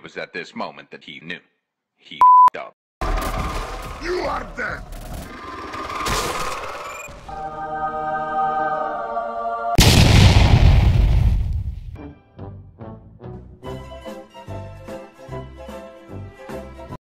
It was at this moment that he knew. He up. You are dead!